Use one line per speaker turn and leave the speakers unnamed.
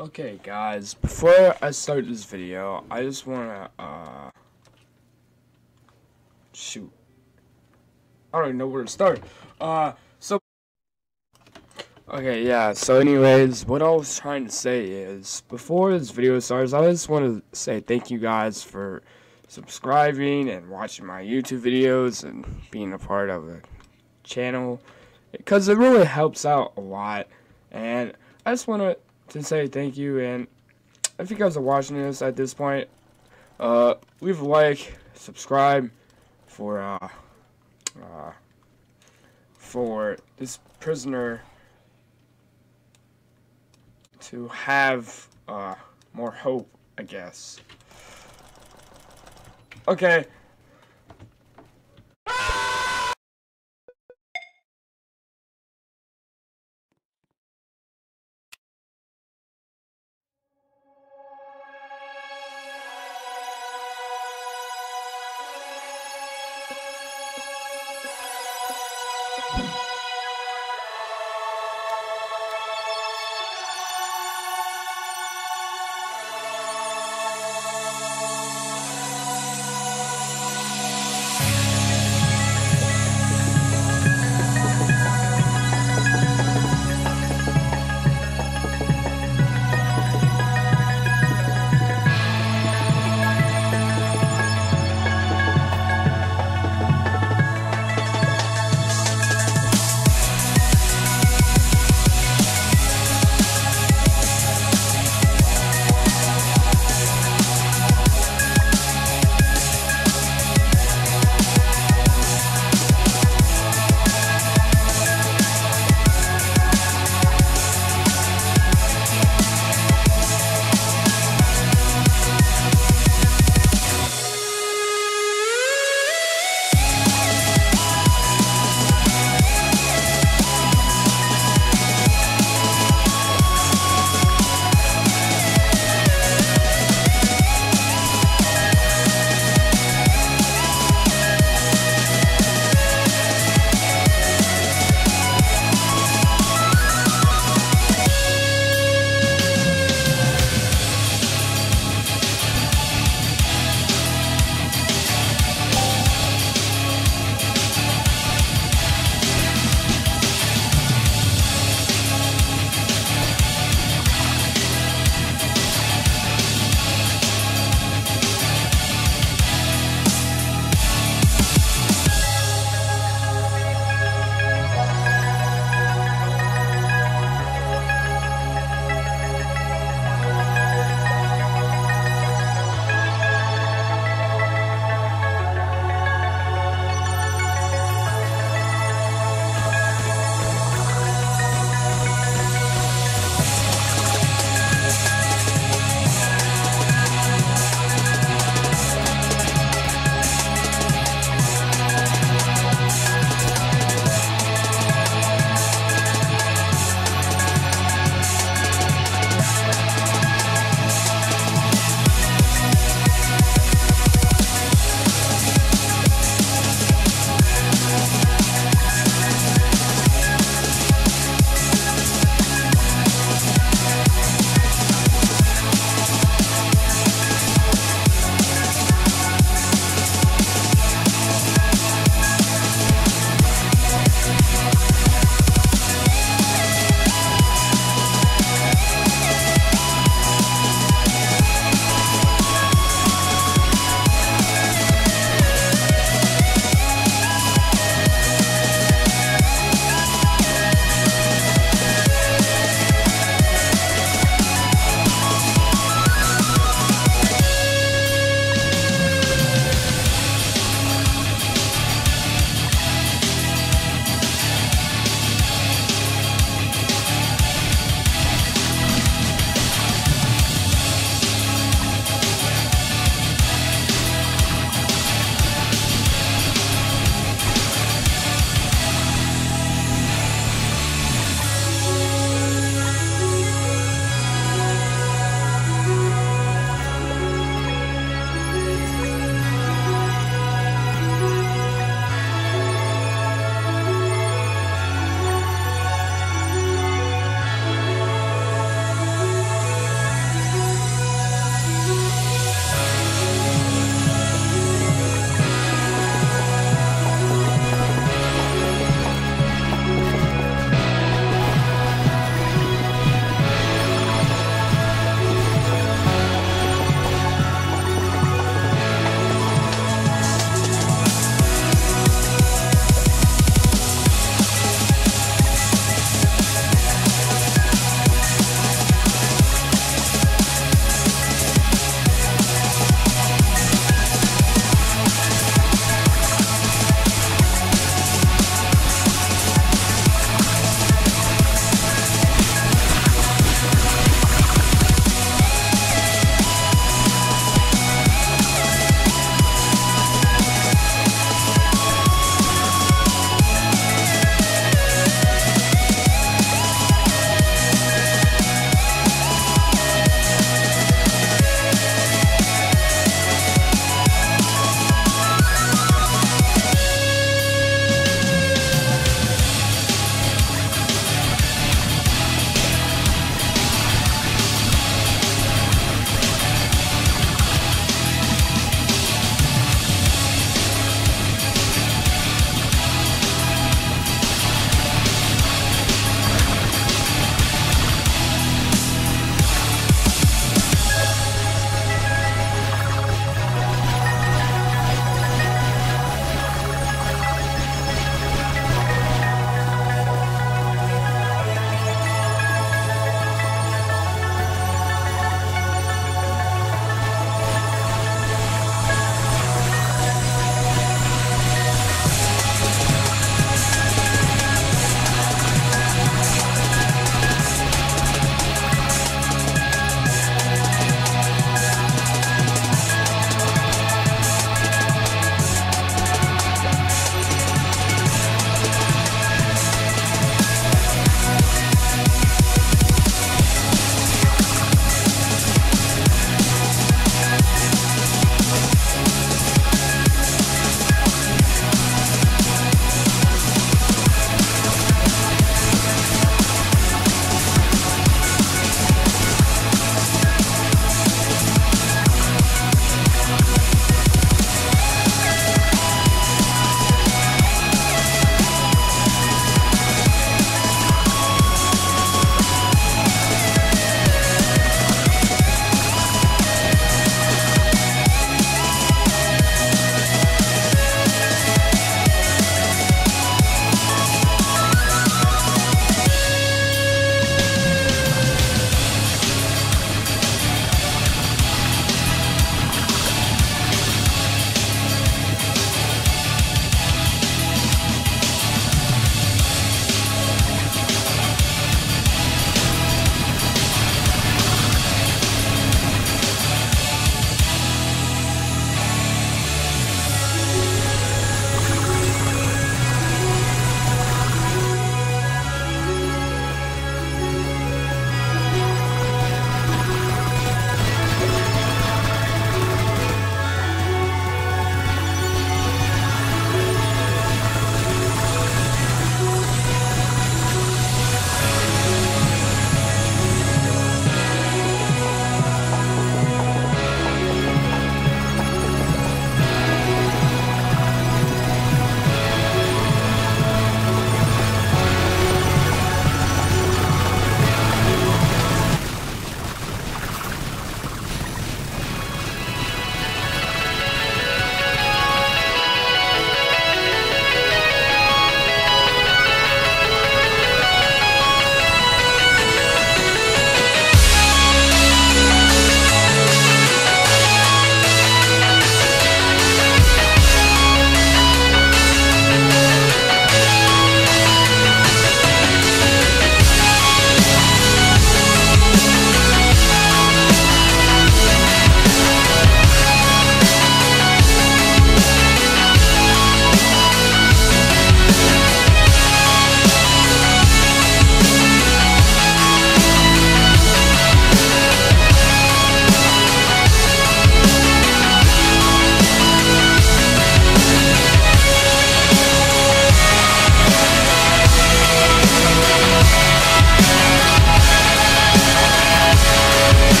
Okay guys, before I start this video, I just wanna, uh, shoot. I don't even know where to start. Uh, so, okay, yeah, so anyways, what I was trying to say is, before this video starts, I just want to say thank you guys for subscribing and watching my YouTube videos and being a part of the channel, because it really helps out a lot, and I just want to to say thank you and if you guys are watching this at this point uh leave a like subscribe for uh uh for this prisoner to have uh more hope I guess. Okay